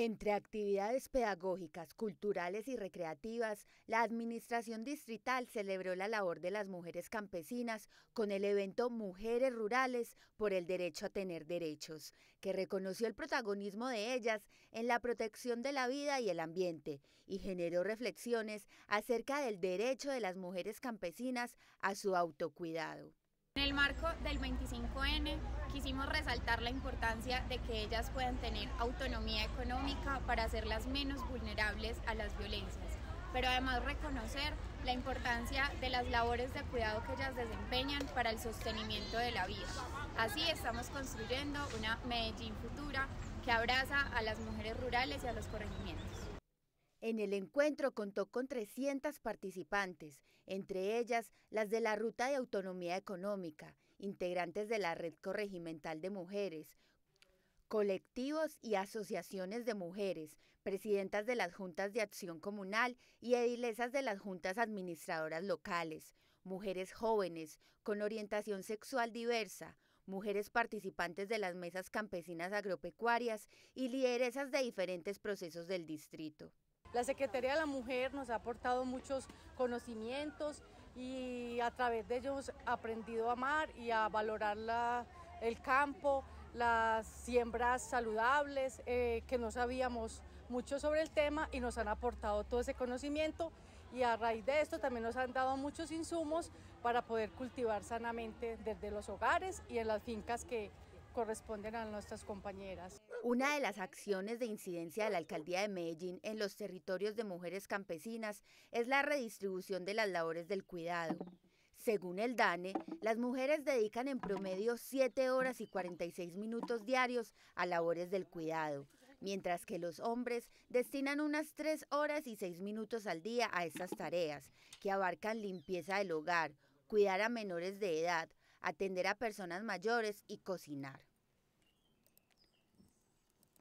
Entre actividades pedagógicas, culturales y recreativas, la Administración Distrital celebró la labor de las mujeres campesinas con el evento Mujeres Rurales por el Derecho a Tener Derechos, que reconoció el protagonismo de ellas en la protección de la vida y el ambiente y generó reflexiones acerca del derecho de las mujeres campesinas a su autocuidado. En el marco del 25N quisimos resaltar la importancia de que ellas puedan tener autonomía económica para hacerlas menos vulnerables a las violencias, pero además reconocer la importancia de las labores de cuidado que ellas desempeñan para el sostenimiento de la vida. Así estamos construyendo una Medellín futura que abraza a las mujeres rurales y a los corregimientos. En el encuentro contó con 300 participantes, entre ellas las de la Ruta de Autonomía Económica, integrantes de la Red Corregimental de Mujeres, colectivos y asociaciones de mujeres, presidentas de las juntas de acción comunal y edilesas de las juntas administradoras locales, mujeres jóvenes con orientación sexual diversa, mujeres participantes de las mesas campesinas agropecuarias y lideresas de diferentes procesos del distrito. La Secretaría de la Mujer nos ha aportado muchos conocimientos y a través de ellos aprendido a amar y a valorar el campo, las siembras saludables, eh, que no sabíamos mucho sobre el tema y nos han aportado todo ese conocimiento y a raíz de esto también nos han dado muchos insumos para poder cultivar sanamente desde los hogares y en las fincas que corresponden a nuestras compañeras. Una de las acciones de incidencia de la Alcaldía de Medellín en los territorios de mujeres campesinas es la redistribución de las labores del cuidado. Según el DANE, las mujeres dedican en promedio 7 horas y 46 minutos diarios a labores del cuidado, mientras que los hombres destinan unas 3 horas y 6 minutos al día a estas tareas, que abarcan limpieza del hogar, cuidar a menores de edad, atender a personas mayores y cocinar.